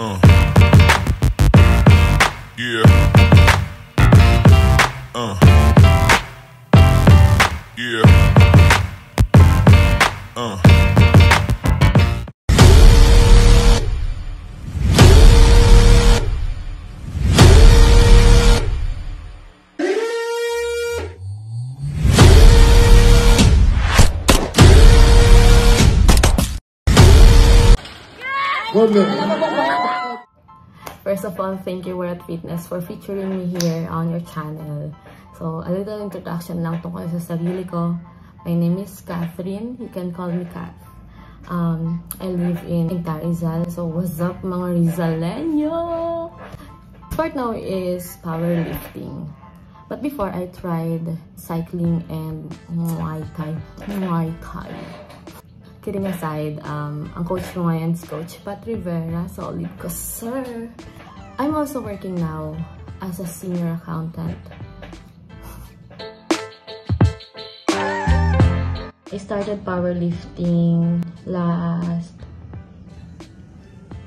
Uh. Yeah. Uh. Yeah. Uh. First of all, thank you World Fitness for featuring me here on your channel. So, a little introduction lang tungkol sa sarili ko. My name is Catherine. You can call me Kat. Um, I live in Inta, Rizal. So, what's up mga Rizaleño? Sport now is powerlifting. But before, I tried cycling and Muay Thai. Muay Thai. Kidding aside, um, ang coach ko ngayon is Coach Pat Rivera. Solid ko, sir. I'm also working now as a senior accountant. I started powerlifting last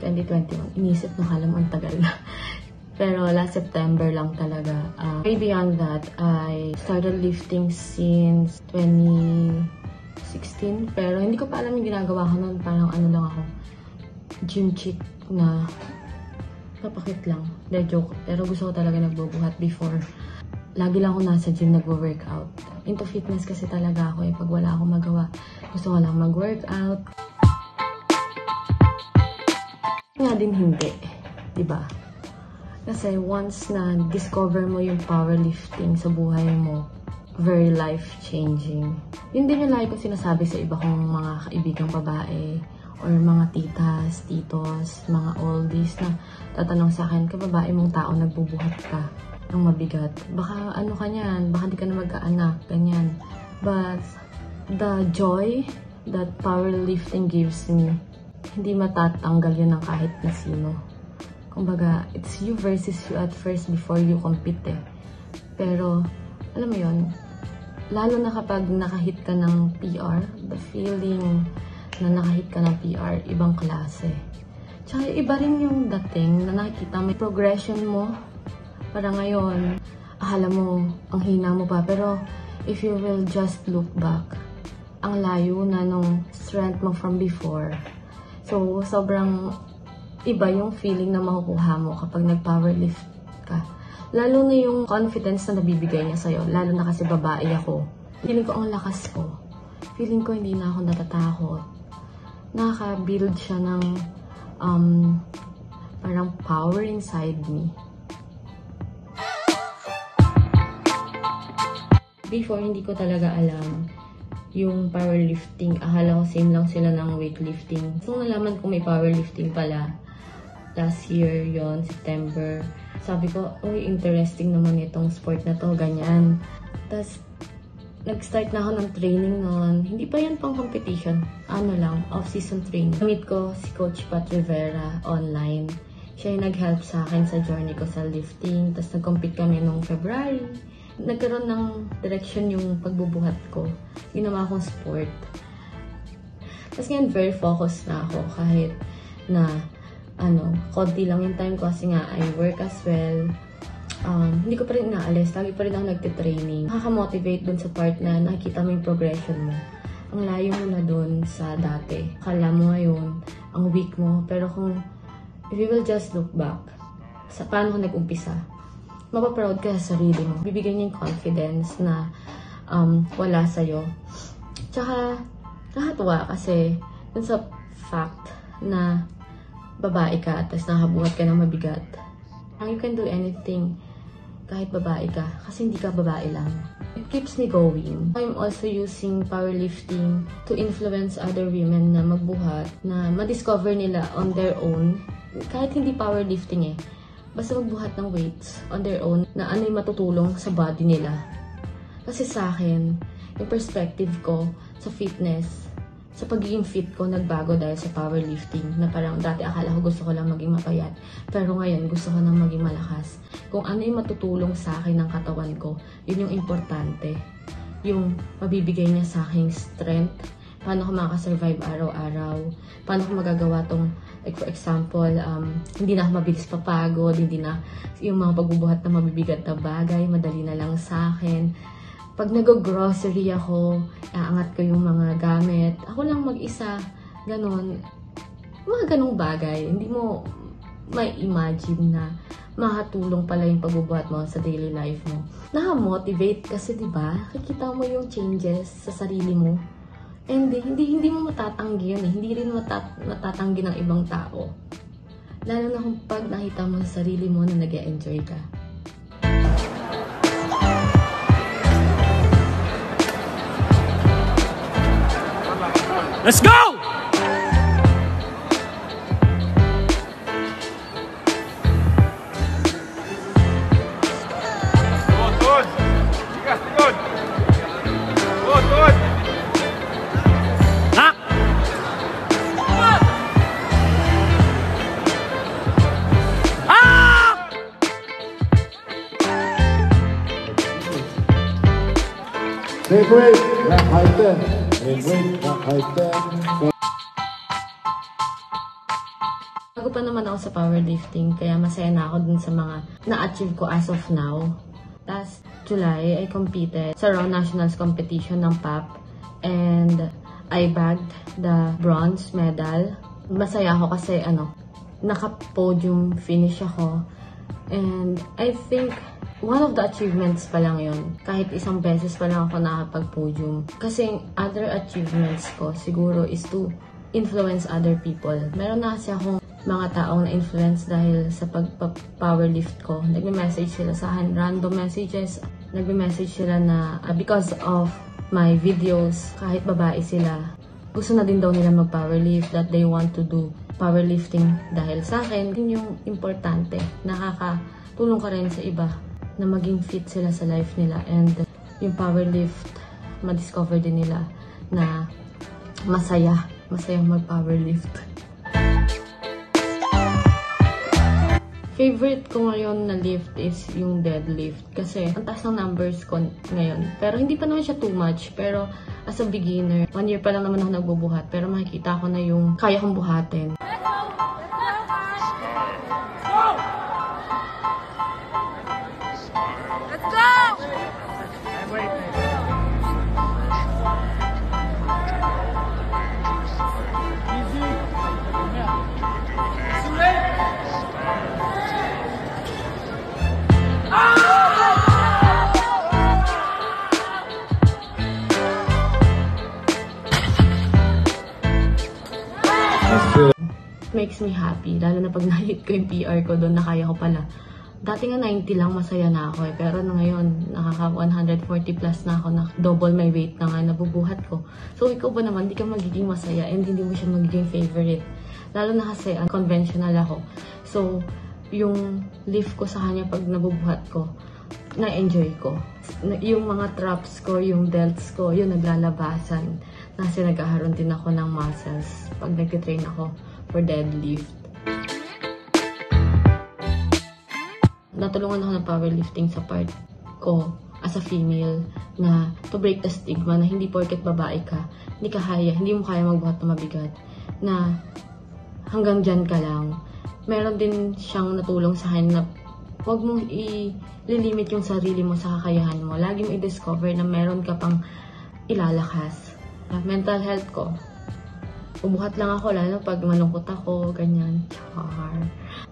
2021. Inisip na kalam ang tagal na. Pero last September lang talaga. Uh, way beyond that, I started lifting since 2016. Pero hindi ko pa alam yung ginagawa ko noon. Parang ano lang ako, gym chick na papakit lang. Hindi, joke. Pero gusto ko talaga nagbubuhat before. Lagi lang ako nasa gym nagwo-workout. Into fitness kasi talaga ako eh. Pag wala akong magawa, gusto ko lang mag-workout. Nga din hindi. 'di ba? Kasi once na discover mo yung powerlifting sa buhay mo, very life-changing. Yun din yung lagi ko sinasabi sa iba kong mga kaibigang babae or mga titas, titos, mga oldies na tatanong sa akin, kababae mong tao, nagbubuhat ka ng mabigat. Baka ano ka niyan, baka di ka na mag-aanak, ganyan. But the joy that powerlifting gives me, hindi matatanggal yun ng kahit na sino. Kumbaga, it's you versus you at first before you compete eh. Pero, alam mo yon lalo na kapag nakahit ka ng PR, the feeling na nakahit ka ng PR, ibang klase. Tsaka iba rin yung dating na nakikita may progression mo. Para ngayon, akala mo, ang hina mo pa. Pero, if you will just look back, ang layo na nung strength mo from before. So, sobrang iba yung feeling na makukuha mo kapag nag-powerlift ka. Lalo na yung confidence na nabibigay niya sa'yo. Lalo na kasi babae ako. Feeling ko ang lakas ko. Feeling ko hindi na ako natatakot. Nakaka-build siya ng um, parang power inside me. Before, hindi ko talaga alam yung powerlifting. Akala ko same lang sila ng weightlifting. So, nalaman ko may powerlifting pala. Last year yon September. Sabi ko, uy, interesting naman itong sport na to, ganyan. Tapos, nag-start na ako ng training noon. Hindi pa yan pang competition. Ano lang, off-season training. Gamit ko si Coach Pat Rivera online. Siya yung nag-help sa akin sa journey ko sa lifting. Tapos nag-compete kami noong February. Nagkaroon ng direction yung pagbubuhat ko. Ginawa akong sport. Tapos ngayon, very focused na ako kahit na ano, konti lang yung time ko kasi nga I work as well. Um, hindi ko pa rin inaalis. Lagi pa rin ako nagtitraining. Nakaka-motivate dun sa part na nakikita mo yung progression mo. Ang layo mo na dun sa dati. Kala mo ngayon, ang weak mo. Pero kung, if you will just look back, sa paano ko nag-umpisa, mapaproud ka sa sarili mo. Bibigyan niya yung confidence na um, wala sa'yo. Tsaka, nakatuwa kasi dun sa fact na babae ka, tapos nakabuhat ka ng mabigat. You can do anything kahit babae ka, kasi hindi ka babae lang. It keeps me going. I'm also using powerlifting to influence other women na magbuhat, na ma-discover nila on their own, kahit hindi powerlifting eh, basta magbuhat ng weights on their own na ano yung matutulong sa body nila. Kasi sa akin, yung perspective ko sa fitness, sa pagiging fit ko, nagbago dahil sa powerlifting. Na parang dati akala ko gusto ko lang maging mapayat. Pero ngayon, gusto ko nang maging malakas. Kung ano yung matutulong sa akin ng katawan ko, yun yung importante. Yung mabibigay niya sa akin strength, paano ko makakasurvive araw-araw, paano ko magagawa tong, like for example, um, hindi na ako mabilis papagod, hindi na yung mga pagbubuhat na mabibigat na bagay, madali na lang sa akin. Pag nag-grocery ako, aangat ko yung mga gamit, ako lang mag-isa, ganon. Mga ganong bagay, hindi mo may imagine na makatulong pala yung pagbubuhat mo sa daily life mo. Naka-motivate kasi 'di ba? Nakikita mo yung changes sa sarili mo. And hindi hindi mo matatanggi yun eh. Hindi rin matat, matatanggi ng ibang tao. Lalo na kung pag nakita mo sa sarili mo na nag enjoy ka. Let's go! 10. Midway, back height 10. Bago pa naman ako sa powerlifting, kaya masaya na ako dun sa mga na-achieve ko as of now. Last July, I competed sa Raw Nationals competition ng PAP and I bagged the bronze medal. Masaya ako kasi ano, naka-podium finish ako. And I think one of the achievements pa lang yun. Kahit isang beses pa lang ako nakapag-podium. Kasi other achievements ko siguro is to influence other people. Meron na kasi akong mga taong na-influence dahil sa pag-powerlift ko. Nagme-message sila sa akin, random messages. Nagme-message sila na uh, because of my videos, kahit babae sila, gusto na din daw nila mag-powerlift, that they want to do powerlifting dahil sa akin. Yun yung importante. Nakakatulong ka rin sa iba na maging fit sila sa life nila and yung powerlift, ma-discover din nila na masaya. Masayang mag-powerlift. Favorite ko ngayon na lift is yung deadlift kasi ang taas ng numbers ko ngayon. Pero hindi pa naman siya too much. Pero as a beginner, one year pa lang naman ako nagbubuhat. Pero makikita ko na yung kaya kong buhatin. Makes me happy. Lalo na pag na-hit ko yung PR ko doon na kaya ko pala. Dati nga 90 lang masaya na ako eh. Pero ngayon, nakaka 140 plus na ako na double my weight na nga nabubuhat ko. So ikaw ba naman, di ka magiging masaya and hindi mo siya magiging favorite. Lalo na kasi unconventional ako. So, yung lift ko sa kanya pag nabubuhat ko, na-enjoy ko. Yung mga traps ko, yung delts ko, yun naglalabasan. Kasi nagkakaroon din ako ng muscles pag nag-train ako for deadlift. Natulungan ako ng powerlifting sa part ko as a female na to break the stigma na hindi porket babae ka, hindi ka kaya, hindi mo kaya magbuhat ng mabigat, na hanggang dyan ka lang. Meron din siyang natulong sa akin na huwag mong i-limit yung sarili mo sa kakayahan mo. Lagi mo i-discover na meron ka pang ilalakas. Ah, Mental health ko, Ubuhat lang ako, lalo pag malungkot ako, ganyan. Char.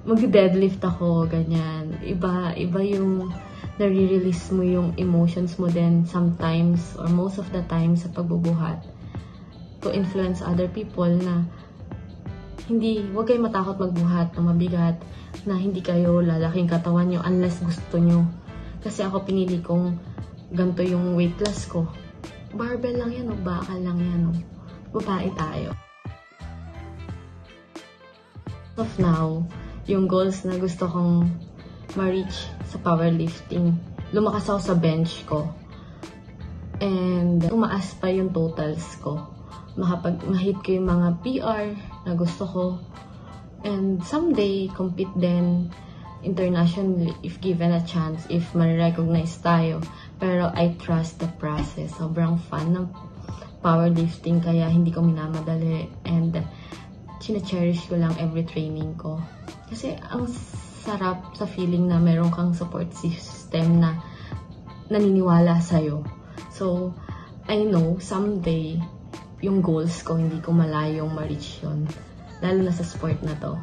Mag-deadlift ako, ganyan. Iba, iba yung nare-release mo yung emotions mo din sometimes or most of the time sa pagbubuhat to influence other people na hindi, huwag kayo matakot magbuhat ng mabigat na hindi kayo lalaking katawan nyo unless gusto nyo. Kasi ako pinili kong ganito yung weight loss ko. Barbell lang yan o bakal lang yan o. Babae tayo. of now, yung goals na gusto kong ma-reach sa powerlifting, lumakas ako sa bench ko. And tumaas pa yung totals ko. Makapag ma-hit ko yung mga PR na gusto ko. And someday, compete din internationally if given a chance, if ma-recognize tayo. Pero I trust the process. Sobrang fun ng powerlifting kaya hindi ko minamadali and chine-cherish ko lang every training ko. Kasi ang sarap sa feeling na meron kang support system na naniniwala sa'yo. So, I know someday yung goals ko hindi ko malayong ma-reach yun. Lalo na sa sport na to.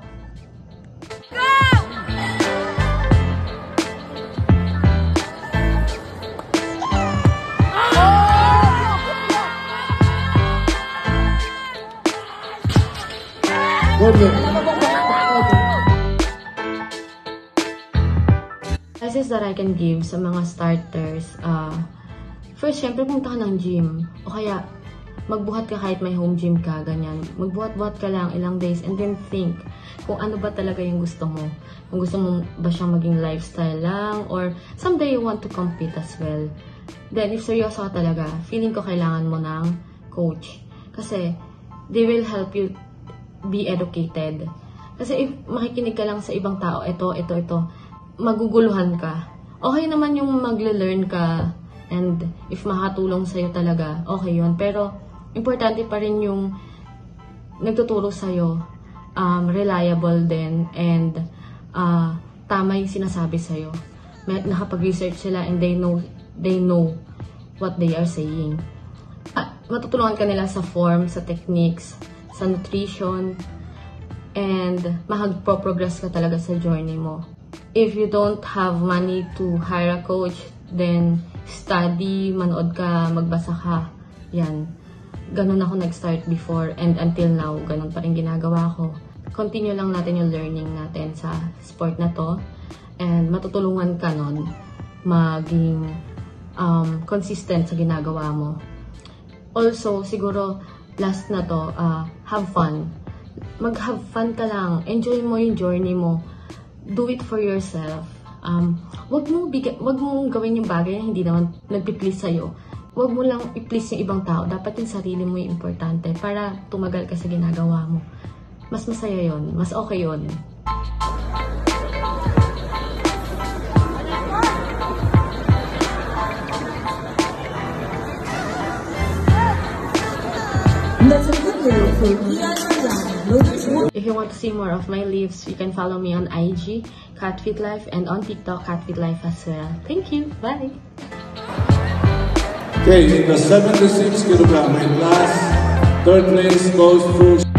Game. Advices that I can give sa mga starters, uh, first, syempre pumunta ka ng gym. O kaya, magbuhat ka kahit may home gym ka, ganyan. Magbuhat-buhat ka lang ilang days and then think kung ano ba talaga yung gusto mo. Kung gusto mo ba siyang maging lifestyle lang or someday you want to compete as well. Then, if seryoso ka talaga, feeling ko kailangan mo ng coach. Kasi, they will help you be educated. Kasi if makikinig ka lang sa ibang tao, ito, ito, ito, maguguluhan ka. Okay naman yung magle-learn ka and if makatulong sa'yo talaga, okay yun. Pero, importante pa rin yung nagtuturo sa'yo, um, reliable din and uh, tama yung sinasabi sa'yo. May, nakapag-research sila and they know, they know what they are saying. Ah, matutulungan ka nila sa form, sa techniques, sa nutrition, and makagpo-progress ka talaga sa journey mo. If you don't have money to hire a coach, then study, manood ka, magbasa ka. Yan. Ganun ako nag-start before and until now, ganun pa rin ginagawa ko. Continue lang natin yung learning natin sa sport na to and matutulungan ka nun maging um, consistent sa ginagawa mo. Also, siguro, last na to, uh, have fun. Mag-have fun ka lang. Enjoy mo yung journey mo. Do it for yourself. Um, wag mo bigay, wag mo gawin yung bagay na hindi naman nagpi-please sa'yo. Wag mo lang i-please yung ibang tao. Dapat yung sarili mo yung importante para tumagal ka sa ginagawa mo. Mas masaya yon, Mas okay yon. If you want to see more of my lives, you can follow me on IG, Catfit Life, and on TikTok, Catfit Life as well. Thank you. Bye. Okay, in the 76 kilogram weight class, third place goes to